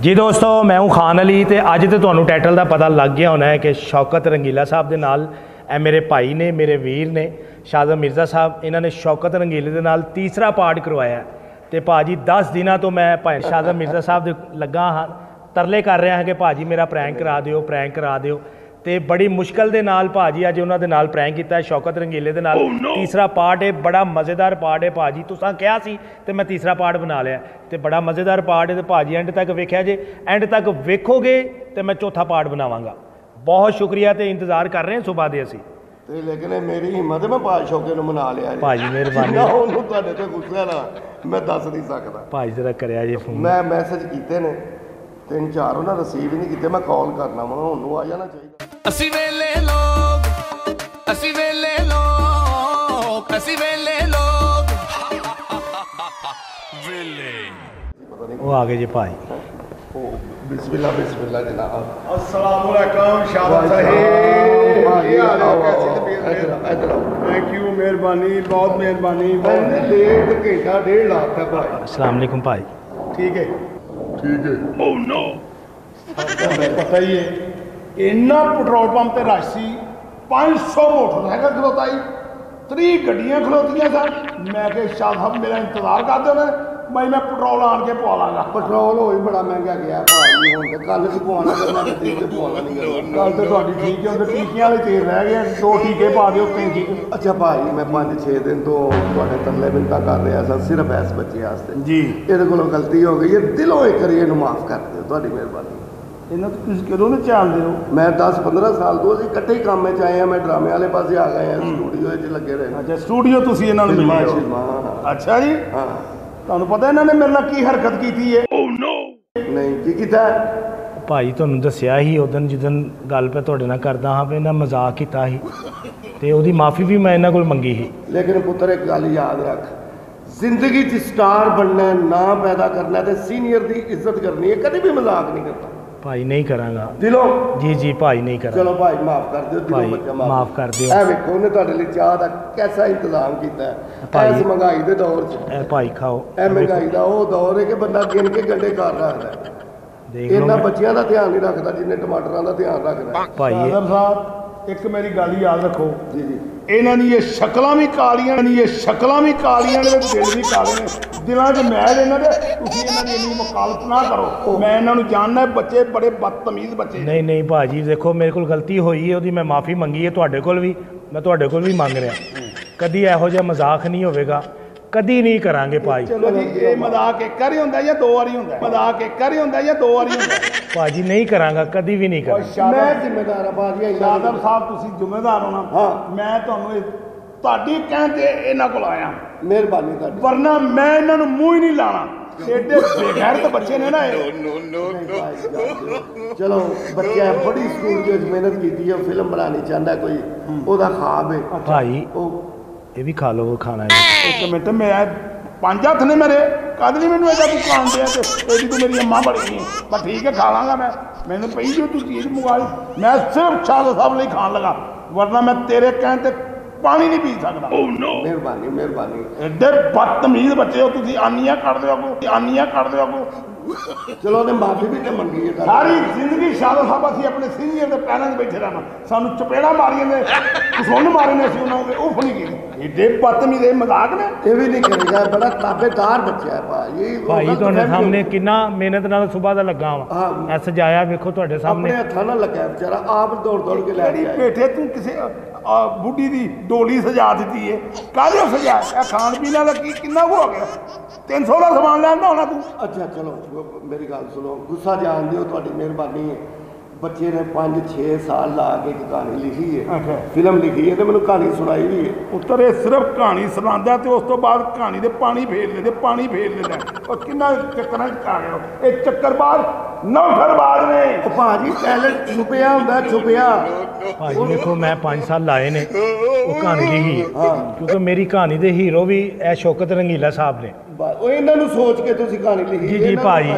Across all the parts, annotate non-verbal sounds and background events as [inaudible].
ਜੀ ਦੋਸਤੋ, ਮੈਂ ਹੂੰ ਖਾਨ ਅਲੀ ਤੇ ਅੱਜ ਤੇ ਤੁਹਾਨੂੰ ਟਾਈਟਲ ਦਾ ਪਤਾ ਲੱਗ ਗਿਆ ਹੋਣਾ ਹੈ ਕਿ ਸ਼ੌਕਤ ਰੰਗੀਲਾ ਸਾਹਿਬ ਦੇ ਨਾਲ ਇਹ ਮੇਰੇ ਭਾਈ ਨੇ, ਮੇਰੇ ਵੀਰ ਨੇ ਸ਼ਾਜ਼ਮ ਮਿਰਜ਼ਾ ਸਾਹਿਬ, ਇਹਨਾਂ ਨੇ ਸ਼ੌਕਤ ਰੰਗੀਲੇ ਦੇ ਨਾਲ ਤੀਸਰਾ ਪਾਰਟ ਕਰਵਾਇਆ ਹੈ। ਤੇ ਭਾਜੀ 10 ਦਿਨਾਂ ਤੋਂ ਮੈਂ ਭਾਈ ਸ਼ਾਜ਼ਮ ਮਿਰਜ਼ਾ ਸਾਹਿਬ ਦੇ ਲੱਗਾ ਹਾਂ ਤਰਲੇ ਕਰ ਰਿਹਾ ਹਾਂ ਕਿ ਭਾਜੀ ਮੇਰਾ ਪ੍ਰੈਂਕ ਕਰਾ ਦਿਓ ਪ੍ਰੈਂਕ ਕਰਾ ਦਿਓ ਤੇ ਬੜੀ ਮੁਸ਼ਕਲ ਦੇ ਨਾਲ ਭਾਜੀ ਅੱਜ ਉਹਨਾਂ ਦੇ ਨਾਲ ਪ੍ਰੈਂਕ ਕੀਤਾ ਹੈ ਸ਼ੌਕਤ ਰੰਗੀਲੇ ਦੇ ਨਾਲ। ਤੀਸਰਾ ਪਾਰਟ ਹੈ ਬੜਾ ਮਜ਼ੇਦਾਰ ਪਾਰਟ ਹੈ ਭਾਜੀ। ਤੁਸੀਂ ਕਿਹਾ ਸੀ ਤੇ ਮੈਂ ਤੀਸਰਾ ਪਾਰਟ ਬਣਾ ਲਿਆ। ਤੇ ਬੜਾ ਮਜ਼ੇਦਾਰ ਪਾਰਟ ਹੈ ਤੇ ਭਾਜੀ ਐਂਡ ਤੱਕ ਵੇਖਿਆ ਜੇ ਐਂਡ ਤੱਕ ਵੇਖੋਗੇ ਤੇ ਮੈਂ ਚੌਥਾ ਪਾਰਟ ਬਣਾਵਾਂਗਾ। ਬਹੁਤ ਸ਼ੁਕਰੀਆ ਤੇ ਇੰਤਜ਼ਾਰ ਕਰ ਰਹੇ ਹਾਂ ਸਵੇਰ ਦੇ ਅਸੀਂ। ਤੇ ਲੇਕਿਨ ਇਹ ਮੇਰੀ ਹਿੰਮਤ ਹੈ, ਮੈਂ ਪਾਲ ਸ਼ੌਕੇ ਨੂੰ ਮਨਾ ਲਿਆ ਜੀ। ਭਾਜੀ ਮਿਹਰਬਾਨੀ। ਜਿੰਨਾ ਉਹਨੂੰ ਤੁਹਾਡੇ ਤੇ ਗੁੱਸਾ ਨਾ ਮੈਂ ਦੱਸ ਨਹੀਂ ਸਕਦਾ। ਭਾਜੀ ਜਰਾ ਕਰਿਆ ਜੇ ਫੋਨ ਮੈਂ ਮੈਸੇਜ ਕੀਤੇ ਨੇ। ਤਿੰਨ ਚਾਰ ਉਹਨਾਂ ਰਿਸੀਵ ਹੀ ਨਹੀਂ ਕੀਤੇ ਮੈਂ ਕਾਲ ਕਰਨਾ ਵਾ ਉਹਨੂੰ ਆ ਜਾਣਾ ਚਾਹੀਦਾ। ਅਸੀਂ ਵੇਲੇ ਲੋਕ ਅਸੀਂ ਵੇਲੇ ਲੋਕ ਅਸੀਂ ਵੇਲੇ ਲੋਕ ਵੇਲੇ ਉਹ ਆ ਗਏ ਜੀ ਭਾਈ बिस्मिल्लाह बिस्मिल्लाह जनाब अस्सलाम वालेकुम शाहबाज साहब थैंक यू मेहरबानी बहुत मेहरबानी मैंने डेढ़ घंटा डेढ़ लाख है भाई। अस्सलाम वालेकुम भाई ठीक है। ठीक है। ओह नो पता ही है। ਇੰਨਾ ਪੈਟਰੋਲ ਪੰਪ ਤੇ ਰਸ਼ ਸੀ 500 ਮੋਟਰਸਾਈਕਲ ਖਲੋਤਾਈ 30 ਗੱਡੀਆਂ ਖਲੋਤੀਆਂ ਸਨ। ਮੈਂ ਕਿ ਸ਼ਾਹ ਸਾਹਿਬ ਮੇਰਾ ਇੰਤਜ਼ਾਰ ਕਰਦੇ ਨੇ। ਮੈਂ ਮੈਂ ਪੈਟਰੋਲ ਆਣ ਕੇ ਪਵਾ ਲਾਂਗਾ। ਪੈਟਰੋਲ ਹੋਈ ਬੜਾ ਮਹਿੰਗਾ ਗਿਆ। ਭਾਈ ਹੁਣ ਤੇ ਕੱਲ ਤੇ ਪਵਾਉਣਾ ਕਰਨਾ ਤੇ ਤੇ ਪਵਾਉਣਾ ਨਹੀਂ ਕੱਲ ਤੇ ਤੁਹਾਡੀ ਠੀਕ ਹੈ ਉਹਦੇ ਟੀਕੀਆਂ ਵਾਲੇ ਤੇਲ ਰਹਿ ਗਏ ਦੋ ਟੀਕੇ ਪਾ ਦਿਓ ਕੈਂਚੀ ਅੱਛਾ ਭਾਈ ਮੈਂ 5-6 ਦਿਨ ਤੋਂ ਤੁਹਾਡੇ ਤਰਲੇ ਬਿੰਤਾ ਕਰ ਰਿਹਾ ਸਾਂ ਸਿਰਫ ਐਸ ਬੱਚੇ ਵਾਸਤੇ। ਜੀ। ਇਹਦੇ ਕੋਲੋਂ ਗਲਤੀ ਹੋ ਗਈ ਹੈ। ਦਿਲੋਂ ਇੱਕ ਰੀ ਇਹਨੂੰ ਮਾਫ ਕਰ ਦਿਓ ਤੁਹਾਡੀ ਮਿਹਰਬਾਨੀ। ਇਹਨਾਂ ਤੋਂ ਤੁਸੀਂ ਕਦੋਂ ਦੇ ਚੱਲਦੇ ਹੋ? ਮੈਂ 10-15 ਸਾਲ ਤੋਂ ਅਸੀਂ ਇਕੱਠੇ ਹੀ ਕੰਮ 'ਚ ਆਏ ਆ ਮੈਂ ਡਰਾਮੇ ਵਾਲੇ ਪਾਸੇ ਆ ਗਏ ਆ ਸਟੂਡੀਓ 'ਚ ਲੱਗੇ ਰਹੇ ਅੱਛਾ ਸਟੂਡੀਓ ਤੁਸੀਂ ਇਹਨਾਂ ਨੂੰ ਮਿਲੇ ਹੋ ਅੱਛਾ ਜੀ। ਹਾਂ। ਤੁਹਾਨੂੰ ਪਤਾ ਇਹਨਾਂ ਨੇ ਮੇਰੇ ਨਾਲ ਕੀ ਹਰਕਤ ਕੀਤੀ ਹੈ? ਨਹੀਂ ਕੀ ਕੀਤਾ? ਭਾਈ ਤੁਹਾਨੂੰ ਦੱਸਿਆ ਹੀ ਉਦੋਂ ਜਦੋਂ ਗੱਲ ਪੈ ਤੁਹਾਡੇ ਨਾਲ ਕਰਦਾ ਹਾਂ ਵੀ ਇਹਨਾਂ ਮਜ਼ਾਕ ਕੀਤਾ ਸੀ। ਤੇ ਉਹਦੀ ਮਾਫੀ ਵੀ ਮੈਂ ਇਹਨਾਂ ਕੋਲ ਮੰਗੀ ਸੀ। ਲੇਕਿਨ ਪੁੱਤਰ ਇੱਕ ਗੱਲ ਯਾਦ ਰੱਖ। ਜ਼ਿੰਦਗੀ 'ਚ ਸਟਾਰ ਬਣਨਾ ਨਾਂ ਪੈਦਾ ਕਰਨਾ ਤੇ ਸੀਨੀਅਰ ਦੀ ਇੱਜ਼ਤ ਕਰਨੀ ਹੈ ਕਦੇ ਵੀ ਮਜ਼ਾਕ ਨਹੀਂ ਕਰਨਾ। ਭਾਈ ਨਹੀਂ ਕਰਾਂਗਾ। ਦਿਲੋਂ? ਜੀ ਜੀ ਭਾਈ ਨਹੀਂ ਕਰਾਂਗਾ। ਚਲੋ ਭਾਈ ਮਾਫ ਕਰ ਦਿਓ ਦਿਲੋਂ ਬੱਚਾ ਮਾਫ਼ ਕਰ ਦਿਓ। ਇਹ ਵੇਖੋ ਉਹਨੇ ਤੁਹਾਡੇ ਲਈ ਚਾਹ ਦਾ ਕੈਸਾ ਇੰਤਜ਼ਾਮ ਕੀਤਾ। ਹੈ ਭਾਈ। ਇਸ ਮਹਿੰਗਾਈ ਦੇ ਦੌਰ 'ਚ। ਇਹ ਭਾਈ ਖਾਓ। ਇਹ ਮਹਿੰਗਾਈ ਦਾ ਉਹ ਦੌਰ ਹੈ ਕਿ ਬੰਦਾ ਗਿਣ ਕੇ ਗੰਡੇ ਕਰ ਰੱਖਦਾ ਹੈ। ਦੇਖ ਲਓ ਇਹਨਾਂ ਬੱਚਿਆਂ ਦਾ ਧਿਆਨ ਨਹੀਂ ਰੱਖਦਾ ਜਿੰਨੇ ਟਮਾਟਰਾਂ ਦਾ ਧਿਆਨ ਰੱਖਦਾ। ਹੈ। ਭਾਈ ਸਾਹਿਬ ਇੱਕ ਮੇਰੀ ਗੱਲ ਯਾਦ ਰੱਖੋ। ਜੀ ਜੀ। ਇਹਨਾਂ ਦੀ ਇਹ ਸ਼ਕਲਾਂ ਵੀ ਕਾਲੀਆਂ ਨੇ ਇਹ ਸ਼ਕਲਾਂ ਵੀ ਕਾਲੀਆਂ ਨੇ ਦਿਲ ਵੀ ਕਾਲੇ ਨੇ। ਦਿਲਾਂ 'ਚ ਮੈਲ ਇਹਨਾਂ ਦੇ ਤੁਸੀਂ ਇਹਨਾਂ ਦੀ ਇੰਨੀ ਨਾ ਕਰੋ। ਮੈਂ ਇਹਨਾਂ ਨੂੰ ਜਾਣਦਾ ਬੱਚੇ ਬੜੇ ਬਦਤਮੀਜ਼ ਬੱਚੇ ਨਹੀਂ ਨਹੀਂ ਭਾਜੀ ਦੇਖੋ ਮੇਰੇ ਕੋਲ ਗਲਤੀ ਹੋਈ ਹੈ ਉਹਦੀ ਮੈਂ ਮਾਫੀ ਮੰਗੀ ਹੈ ਤੁਹਾਡੇ ਕੋਲ ਵੀ ਮੈਂ ਤੁਹਾਡੇ ਕੋਲ ਵੀ ਮੰਗ ਰਿਹਾ। ਕਦੀ ਇਹੋ ਜਿਹਾ ਮਜ਼ਾਕ ਨਹੀਂ ਹੋਵੇਗਾ। ਕਦੀ ਨਹੀਂ ਕਰਾਂਗੇ ਭਾਈ। ਚਲੋ ਜੀ ਇਹ ਮਜ਼ਾਕ ਇੱਕ ਵਾਰੀ ਹੁੰਦਾ ਜਾਂ ਦੋ ਵਾਰੀ ਹੁੰਦਾ? ਮਜ਼ਾਕ ਇੱਕ ਵਾਰੀ ਹੁੰਦਾ ਜਾਂ ਦੋ ਵਾਰੀ ਹੁੰਦਾ? ਭਾਜੀ ਨਹੀਂ ਕਰਾਂਗਾ ਕਦੀ ਵੀ ਨਹੀਂ ਕਰਾਂਗਾ। ਮੈਂ ਜ਼ਿੰਮੇਦਾਰ ਹਾਂ ਬਾਜੀ ਸ਼ਾਦਮ ਸਾਹਿਬ ਤੁਸੀਂ ਜ਼ਿੰਮੇਦਾਰ ਹੋ ਨਾ। ਹਾਂ। ਮੈਂ ਤੁਹਾਨੂੰ ਇਹ ਤੁਹਾਡੀ ਕਹਿਣ ਤੇ ਇਹਨਾਂ ਕੋਲ ਆਇਆ। ਮਿਹਰਬਾਨੀ ਤੁਹਾਡੀ। ਵਰਨਾ ਮੈਂ ਇਹਨਾਂ ਨੂੰ ਮੂੰਹ ਹੀ ਨਹੀਂ ਲਾਣਾ। ਏਡੇ ਬੇਗੈਰਤ ਬੱਚੇ ਨੇ ਨਾ ਇਹ। ਚਲੋ। ਬੱਚਾ ਬੜੀ ਸਕੂਲ ਵਿੱਚ ਮਿਹਨਤ ਕੀਤੀ ਹੈ ਫਿਲਮ ਬਣਾਉਣੀ ਚਾਹੁੰਦਾ ਕੋਈ। ਉਹਦਾ ਖਾਬ ਹੈ ਭਾਈ ਉਹ ਇਹ ਵੀ ਖਾ ਲਓ ਖਾਣਾ ਹੈ। ਇੱਕ ਮਿੰਟ, ਮੈਂ ਪੰਜ ਹੱਥ ਨੇ ਮੇਰੇ। ਕਦ ਨਹੀਂ ਮੈਨੂੰ ਇਹਦਾ ਤੂੰ ਖਾਣ ਦੇ ਤੇ ਇਹਦੀ ਤੂੰ ਮੇਰੀ ਅੰਮਾ ਬੜੀ ਨਹੀਂ। ਪਰ ਠੀਕ ਹੈ, ਖਾ ਲਾਂਗਾ ਮੈਂ। ਮੈਨੂੰ ਪਈ ਜੋ ਤੂੰ ਚੀਜ਼ ਮੰਗਾ ਮੈਂ ਸਿਰਫ ਸ਼ਾਹ ਸਾਹਿਬ ਲਈ ਖਾਣ ਲਗਾ। ਵਰਨਾ ਮੈਂ ਤੇਰੇ ਕਹਿਣ ਤੇ ਪਾਣੀ ਨਹੀਂ ਪੀ ਸਕਦਾ। ਮਿਹਰਬਾਨੀ ਮਿਹਰਬਾਨੀ। ਐਡੇ ਬਦਤਮੀਜ਼ ਬੱਚੇ ਹੋ ਤੁਸੀਂ ਆਨੀਆਂ ਕੱਢਦੇ ਹੋ ਕੋ ਆਨੀਆਂ ਕੱਢਦੇ ਹੋ ਕੋ ਚਲੋ ਉਹਨੇ ਮਾਫੀ ਵੀ ਤੇ ਮੰਗੀ ਹੈ। ਸਾਰੀ ਜ਼ਿੰਦਗੀ ਸ਼ਾਹ ਸਾਹਿਬ ਅਸੀਂ ਆਪਣੇ ਸੀਨੀਅਰ ਦੇ ਪੈਰਾਂ 'ਚ ਬੈਠੇ ਰਹਿਣਾ। ਸਾਨੂੰ ਚਪੇੜਾ ਮਾਰੀਆਂ ਨੇ ਸੁਣ ਮਾਰੇ ਨੇ ਅਸੀਂ ਉਹਨਾਂ ਦੇ ਉਫ ਨਹੀਂ ਕੀਤੀ ਏਡੇ ਬਦਤਮੀਜ਼ ਇਹ ਮਜ਼ਾਕ ਨੇ? ਇਹ ਵੀ ਨਹੀਂ ਕਰੇਗਾ ਬੜਾ ਤਾਬੇਦਾਰ ਬੱਚਾ ਹੈ ਭਾਈ ਉਹ ਭਾਈ ਤੁਹਾਡੇ ਸਾਹਮਣੇ ਕਿੰਨਾ ਮਿਹਨਤ ਨਾਲ ਸਵੇਰ ਦਾ ਲੱਗਾ ਵਾਂ। ਐ ਸਜਾਇਆ ਵੇਖੋ ਤੁਹਾਡੇ ਆਪਣੇ ਸਾਹਮਣੇ ਹੱਥਾਂ ਨਾਲ ਲੱਗਾ ਵਿਚਾਰਾ ਆਪ ਦੌੜ ਦੌੜ ਕੇ ਲੈ ਆਇਆ। ਪੇਠੇ ਤੂੰ ਕਿਸੇ ਅ, ਬੁੱਢੀ ਦੀ ਡੋਲੀ ਸਜਾ ਦਿੱਤੀ ਏ। ਕਾਹਦੇ ਸਜਾ? ਇਹ ਖਾਣ ਪੀਣ ਵਾਲਾ ਕੀ ਕਿੰਨਾ ਹੋ ਗਿਆ? 300 ਦਾ ਸਮਾਨ ਲੈਂਦਾ ਹੋਣਾ ਤੂੰ? ਅੱਛਾ ਚਲੋ ਮੇਰੀ ਗੱਲ ਸੁਣੋ। ਗੁੱਸਾ ਜਾਣ ਦਿਓ ਤੁਹਾਡੀ ਮਿਹਰਬਾਨੀ ਹੈ ਬੱਚੇ ਨੇ 5-6 ਸਾਲ ਲਾ ਕੇ ਇੱਕ ਕਹਾਣੀ ਲਿਖੀ ਹੈ। ਫਿਲਮ ਲਿਖੀ ਹੈ ਤੇ ਮੈਨੂੰ ਕਹਾਣੀ ਸੁਣਾਈ ਵੀ ਹੈ ਉੱਤਰ ਇਹ ਸਿਰਫ ਕਹਾਣੀ ਸੁਣਾਉਂਦਾ ਤੇ ਉਸ ਤੋਂ ਬਾਅਦ ਕਹਾਣੀ ਦੇ ਪਾਣੀ ਫੇਰ ਲੈਂਦੇ ਪਾਣੀ ਫੇਰ ਲੈਂਦਾ। ਉਹ ਕਿੰਨਾ ਚੱਕਰਾਂ ਚ ਆ ਗਿਆ। ਇਹ ਚੱਕਰਬਾਜ਼ ਨੌਕਰਬਾਜ਼ ਨੇ। ਉਹ ਭਾਜੀ ਟੈਲੈਂਟ ਛੁਪਿਆ ਹੁੰਦਾ ਛੁਪਿਆ। ਭਾਜੀ ਵੇਖੋ ਮੈਂ 5 ਸਾਲ ਲਾਏ ਨੇ। ਉਹ ਕਹਾਣੀ ਲਿਖੀ ਕਿਉਂਕਿ ਮੇਰੀ ਕਹਾਣੀ ਦੇ ਹੀਰੋ ਵੀ ਇਹ ਸ਼ੌਕਤ ਰੰਗੀਲਾ ਸਾਹਿਬ ਨੇ। ਉਹ ਇਹਨਾਂ ਨੂੰ ਸੋਚ ਕੇ ਤੁਸੀਂ ਕਹਾਣੀ ਲਿਖੀ ਜੀ, ਜੀ, ਭਾਈ।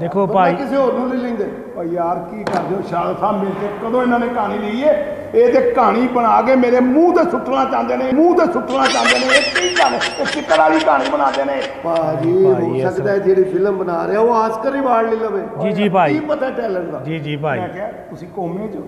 ਦੇਖੋ ਭਾਈ। ਕਿਸੇ ਹੋਰ ਨੂੰ ਨਹੀਂ ਲੈਂਦੇ ਓ ਯਾਰ ਕੀ ਕਰਦੇ ਹੋ? ਸ਼ਾਹ ਸਾਹਿਬ ਮਿਲ ਕੇ ਕਦੋਂ ਇਹਨਾਂ ਨੇ ਕਹਾਣੀ ਲਈ ਏ? ਇਹ ਤੇ ਕਹਾਣੀ ਬਣਾ ਕੇ ਮੇਰੇ ਮੂੰਹ ਤੇ ਸੁੱਟਣਾ ਚਾਹੁੰਦੇ ਨੇ ਮੂੰਹ ਤੇ ਸੁੱਟਣਾ ਚਾਹੁੰਦੇ ਨੇ ਇਹ ਕੀ ਗੱਲ ਇਹ ਚਿੱਕੜ ਵਾਲੀ ਕਹਾਣੀ ਬਣਾਉਂਦੇ ਨੇ। ਭਾਜੀ ਭਾਈ, ਹੋ ਸਕਦਾ ਹੈ ਜਿਹੜੀ ਫਿਲਮ ਬਣਾ ਰਿਹਾ ਉਹ ਆਸਕਰ ਹੀ ਵਾੜ ਲੈ ਲਵੇ। ਜੀ ਜੀ ਭਾਈ। ਕੀ ਪਤਾ ਟੈਲੈਂਟ ਦਾ? ਜੀ ਜੀ ਭਾਈ। ਮੈਂ ਕਿਹਾ ਤੁਸੀਂ ਕੋਮੇ ਚ ਹੋ,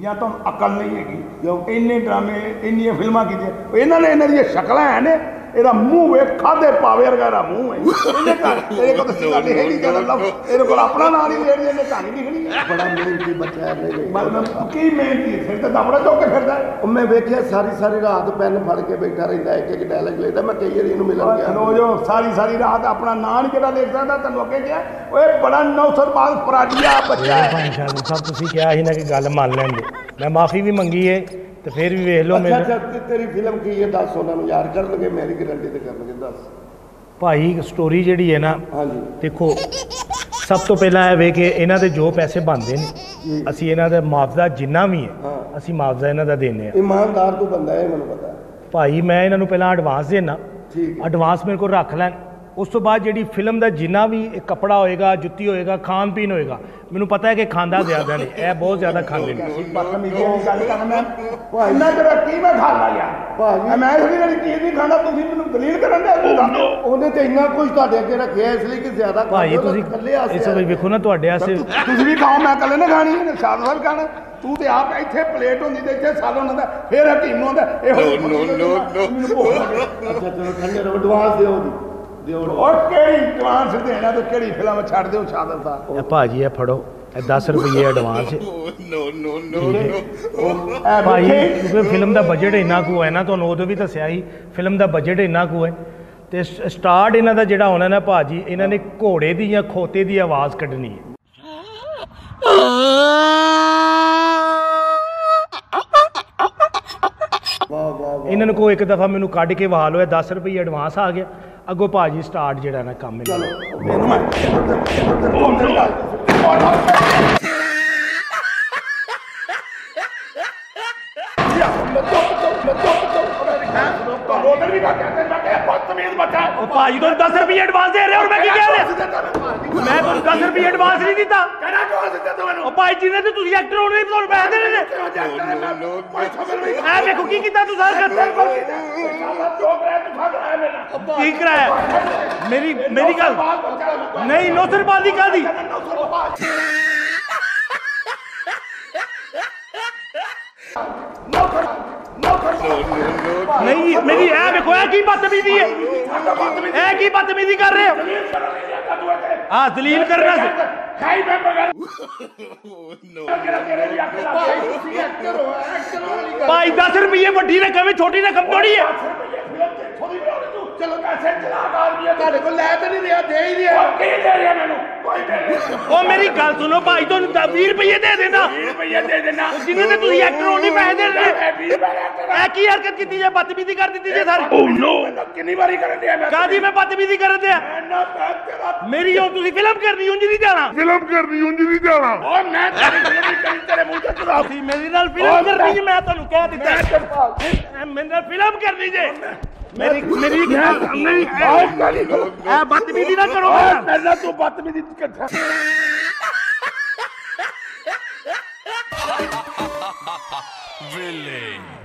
ਜਾਂ ਤੁਹਾਨੂੰ ਅਕਲ ਨਹੀਂ ਹੈਗੀ ਜੋ ਇੰਨੇ ਡਰਾਮੇ ਇੰਨੀਆਂ ਫਿਲਮਾਂ ਕੀਤੀਆਂ ਇਹਨਾਂ ਨੇ ਇਹਨਾਂ ਦੀਆਂ ਸ਼ਕਲਾਂ ਹੈ ਨੇ। ਇਹਦਾ ਮੂੰਹ ਵੇਖ ਖਾਦੇ ਪਾਵੇ ਵਰਗਾ ਦਾ ਮੂੰਹ ਹੈ। [laughs] ਇਹਨੇ ਘਰ ਇਹਦੇ ਕੋਲ ਤਾਂ ਗੱਲ ਹੈ ਨਹੀਂ ਗੱਲ ਲਓ ਇਹਦੇ ਕੋਲ ਆਪਣਾ ਨਾਂ ਨਹੀਂ ਲੈਣ ਇਹਨੇ ਕਹਾਣੀ ਲਿਖਣੀ ਹੈ ਬੜਾ ਮਿਹਨਤੀ ਬੱਚਾ ਹੈ ਨਹੀਂ ਮਤਲਬ ਕੀ ਮਿਹਨਤੀ ਫਿਰ ਤਾਂ ਦਬੜਾ ਚੁੱਕ ਕੇ ਫਿਰਦਾ। ਉਹ ਮੈਂ ਵੇਖਿਆ ਸਾਰੀ ਸਾਰੀ ਰਾਤ ਪੈਨ ਫੜ ਕੇ ਬੈਠਾ ਰਹਿੰਦਾ ਇੱਕ ਇੱਕ ਡਾਇਲੌਗ ਲੈਦਾ। ਮੈਂ ਕਈ ਵਾਰੀ ਇਹਨੂੰ ਮਿਲਣ ਗਿਆ। ਰੋਜ਼ੋ ਸਾਰੀ ਸਾਰੀ ਰਾਤ ਆਪਣਾ ਨਾਂ ਨਹੀਂ ਕਿਹੜਾ ਲਿਖ ਸਕਦਾ ਤੈਨੂੰ ਅੱਗੇ ਕਿਹਾ। ਓਏ ਬੜਾ ਨੌਸਰਬਾਜ਼ ਫਰਾਡੀਆ ਬੱਚਾ ਹੈ। ਸਾਹਿਬ ਤੁਸੀਂ ਕਿਹਾ ਸੀ ਨਾ ਕਿ ਗੱਲ ਮੰਨ ਲੈਂਦੇ। ਮੈਂ ਮਾਫੀ ਵੀ ਮੰਗੀ ਏ। ਤੇ ਫਿਰ ਵੀ ਵੇਖ ਲਓ ਅੱਛਾ ਅੱਛਾ ਤੇ ਤੇਰੀ ਫਿਲਮ ਕੀ ਹੈ? ਦੱਸ ਉਹਨਾਂ ਨੂੰ ਯਾਰ ਕਰਨਗੇ ਮੇਰੀ ਗਰੰਟੀ ਤੇ ਕਰਨਗੇ ਦੱਸ। ਭਾਈ ਸਟੋਰੀ ਜਿਹੜੀ ਹੈ ਨਾ ਹਾਂਜੀ। ਦੇਖੋ ਸਭ ਤੋਂ ਪਹਿਲਾਂ ਇਹ ਵੇ ਕਿ ਇਹਨਾਂ ਦੇ ਜੋ ਪੈਸੇ ਬਣਦੇ ਨੇ ਅਸੀਂ ਇਹਨਾਂ ਦਾ ਮੁਆਵਜ਼ਾ ਜਿੰਨਾ ਵੀ ਹੈ ਹਾਂ। ਅਸੀਂ ਮੁਆਵਜ਼ਾ ਇਹਨਾਂ ਦਾ ਦਿੰਦੇ ਆ ਇਮਾਨਦਾਰ ਤੂੰ ਬੰਦਾ ਹੈ ਮੈਨੂੰ ਪਤਾ। ਹੈ। ਭਾਈ ਮੈਂ ਇਹਨਾਂ ਨੂੰ ਪਹਿਲਾਂ ਐਡਵਾਂਸ ਦੇਣਾ ਠੀਕ ਹੈ। ਐਡਵਾਂਸ ਮੇਰੇ ਕੋਲ ਰੱਖ ਲੈਣ। ਉਸ ਤੋਂ ਬਾਅਦ ਜਿਹੜੀ ਫਿਲਮ ਦਾ ਜਿੰਨਾ ਵੀ ਇਹ ਕੱਪੜਾ ਹੋਏਗਾ ਜੁੱਤੀ ਹੋਏਗਾ ਖਾਣ ਪੀਣ ਹੋਏਗਾ ਮੈਨੂੰ ਪਤਾ ਹੈ ਕਿ ਖਾਂਦਾ ਜ਼ਿਆਦਾ ਨਹੀਂ ਇਹ ਬਹੁਤ ਜ਼ਿਆਦਾ ਖਾਂਦੇ ਨੇ। ਬਦਤਮੀਜ਼ੀ ਦੀ ਗੱਲ ਕਰ ਮੈਂ ਭਾਈ ਨਾ ਤੇਰਾ ਕੀ ਮੈਂ ਖਾ ਲਾ ਯਾਰ। ਭਾਜੀ। ਮੈਂ ਇਸ ਲਈ ਚੀਜ਼ ਨਹੀਂ ਖਾਂਦਾ ਤੁਸੀਂ ਮੈਨੂੰ ਦਲੀਲ ਕਰਨ ਦੇ ਉਹਨੇ ਤੇ ਇੰਨਾ ਕੁਝ ਤੁਹਾਡੇ ਅੱਗੇ ਰੱਖਿਆ ਇਸ ਲਈ ਕਿ ਜ਼ਿਆਦਾ ਭਾਈ ਤੁਸੀਂ ਇਕੱਲੇ ਆਸੇ ਇਸ ਵੇਲੇ ਵੇਖੋ ਨਾ ਤੁਹਾਡੇ ਆਸੇ ਤੁਸੀਂ ਵੀ ਖਾਓ ਮੈਂ ਇਕੱਲੇ ਨੇ ਖਾਣੀ ਸ਼ਾਦ ਸਾਹਿਬ ਖਾਣਾ। ਤੂੰ ਤੇ ਆਪ ਇੱਥੇ ਪਲੇਟ ਹੁੰਦੀ ਤੇ ਇੱਥੇ ਸਾਲ ਹੁੰਦਾ ਫਿਰ ਹਕੀਮ ਨੂੰ ਹੁੰਦਾ। ਇਹੋ. ਮੈਨੂੰ ਭੁੱਖ ਲੱਗੇ। ਅੱਛਾ ਚਲੋ ਠੰਡੇ ਰਹੋ ਐਡਵਾਂਸ ਦਿਓ ਜੀ ਦਿਓ ਉਹ ਕਿਹੜੀ ਸਿੱਧੇ ਦੇਣਾ ਤੇ ਕਿਹੜੀ ਫਿਲਮ ਛੱਡ ਦਿਓ ਸ਼ਾਦਰ ਸਾਹਿਬ? ਇਹ ਭਾਜੀ ਇਹ ਫੜੋ। ਇਹ 10 ਰੁਪਏ ਐਡਵਾਂਸ ਕਿਉਂਕਿ ਫਿਲਮ ਦਾ ਬਜਟ ਇੰਨਾ ਕੁ ਹੈ ਨਾ ਤੁਹਾਨੂੰ ਉਦੋਂ ਵੀ ਦੱਸਿਆ ਸੀ ਫਿਲਮ ਦਾ ਬਜਟ ਇੰਨਾ ਕੁ ਹੈ। ਤੇ ਸਟਾਰਟ ਇਹਨਾਂ ਦਾ ਜਿਹੜਾ ਹੋਣਾ ਨਾ ਭਾਜੀ ਇਹਨਾਂ ਨੇ ਘੋੜੇ ਦੀ ਜਾਂ ਖੋਤੇ ਦੀ ਆਵਾਜ਼ ਕੱਢਣੀ ਹੈ। ਵਾਹ ਵਾਹ ਵਾਹ। ਇਹਨਾਂ ਨੂੰ ਕੋਈ ਇੱਕ ਦਫਾ ਮੈਨੂੰ ਕੱਢ ਕੇ ਵਹਾ ਲਓ ਇਹ 10 ਰੁਪਏ ਐਡਵਾਂਸ ਆ ਗਿਆ। ਅੱਗੋਂ ਭਾਜੀ ਸਟਾਰਟ ਜਿਹੜਾ ਨਾ ਕੰਮ। ਚਲੋ ਮੈਨੂੰ ਮੈਂ ਉਹ ਮੇਰੀ ਗੱਲ ਭਾਜੀ ਤੁਹਾਨੂੰ 10 ਰੁਪਏ ਐਡਵਾਂਸ ਦੇ ਰਹੇ ਹੋ ਔਰ ਮੈਂ ਕੀ ਕਹਿ ਰਿਹਾ ਮੈਂ 10 ਰੁਪਏ ਐਡਵਾਂਸ ਨਹੀਂ ਦਿੱਤਾ। ਕਿਹੜਾ ਜਵਾਬ ਦਿੱਤਾ ਤੂੰ ਮੈਨੂੰ ਉਹ ਭਾਈ ਜਿਹਨੇ ਤੇ ਤੁਸੀਂ ਐਕਟਰ ਹੋਣੇ ਤੁਹਾਨੂੰ ਪੈਸੇ ਦੇਣੇ ਨੇ। ਨੇ? ਐ ਵੇਖੋ ਕੀ ਕੀਤਾ ਤੂੰ ਸਾਰਾ ਖਰਚਾ ਜੋ ਕਰਿਆ ਤੂੰ ਖਾ ਕਰਾਇਆ ਮੇਰੇ ਨਾਲ। ਕੀ ਕਰਾਇਆ? ਮੇਰੀ ਮੇਰੀ ਗੱਲ ਨਹੀਂ ਨੌਸਰਬਾਜ਼ੀ ਕਾਦੀ ਨਹੀਂ। ਮੇਰੀ ਇਹ ਵੇਖੋ ਇਹ ਕੀ ਬਦਤਮੀਜ਼ੀ ਹੈ? ਇਹ ਕੀ ਬਦਤਮੀਜ਼ੀ ਕਰ ਰਹੇ ਹੋ। ਆ ਦਲੀਲ ਕਰਨਾ ਸੀ ਖਾਈ ਮੈਂ ਮਗਰ No. ਤੁਸੀਂ ਐਕਟਰ ਹੋ ਐਕਟਰ ਵਾਲੀ ਗੱਲ ਭਾਈ 10 ਰੁਪਏ ਵੱਡੀ ਰਕਮ ਹੈ ਛੋਟੀ ਰਕਮ ਥੋੜੀ ਹੈ ਚਲੋ ਪੈਸੇ ਚਲਾ ਆਦਮੀ ਹੈ ਨਹੀਂ ਹੀ ਉਹ ਮੇਰੀ ਗੱਲ ਸੁਣੋ ਭਾਈ ਤੁਹਾਨੂੰ 20 ਰੁਪਏ ਦੇ ਦੇਣਾ। 20 ਰੁਪਏ ਦੇ ਦੇਣਾ। ਜਿੰਨੇ ਤੇ ਤੁਸੀਂ ਐਕਟਰ ਹੋਣੇ ਪੈਸੇ ਦੇ ਦੇਣੇ ਮੈਂ 20 ਰੁਪਏ ਐਕਟਰ ਇਹ ਕੀ ਹਰਕਤ ਕੀਤੀ ਜੇ? ਬਦਤਮੀਜ਼ੀ ਕਰ ਦਿੱਤੀ ਜੇ ਸਾਰੀ। ਓ ਨੋ ਕਿੰਨੀ ਵਾਰੀ ਕਰਨ ਦਿਆ ਮੈਂ ਕਾਦੀ ਮੈਂ ਬਦਤਮੀਜ਼ੀ ਕਰਨ ਦਿਆ? ਮੈਂ ਮੇਰੀ ਉਹ ਤੁਸੀਂ ਫਿਲਮ ਕਰਨੀ ਉਂਝ ਨਹੀਂ ਜਾਣਾ। ਫਿਲਮ ਕਰਨੀ ਉਂਝ ਨਹੀਂ ਜਾਣਾ। ਓ ਮੈਂ ਤੇਰੀ ਫਿਲਮ ਨਹੀਂ ਕਰੀ ਤੇਰੇ ਮੂੰਹ ਤੇ ਤੁਸੀਂ ਮੇਰੇ ਨਾਲ ਫਿਲਮ ਕਰਨੀ ਜੀ ਮੈਂ ਤੁਹਾਨੂੰ ਕਹਿ ਦਿੱਤਾ। ਇਹ ਮੇਰੇ ਨਾਲ ਫਿਲਮ ਕਰਨੀ ਜੇ। ਮੇਰੀ ਮੇਰੀ ਨਹੀਂ ਆਹ ਕਾਲੀ ਇਹ ਬਦਤਮੀਜ਼ੀ ਨਾ ਕਰੋ ਮੇਰੇ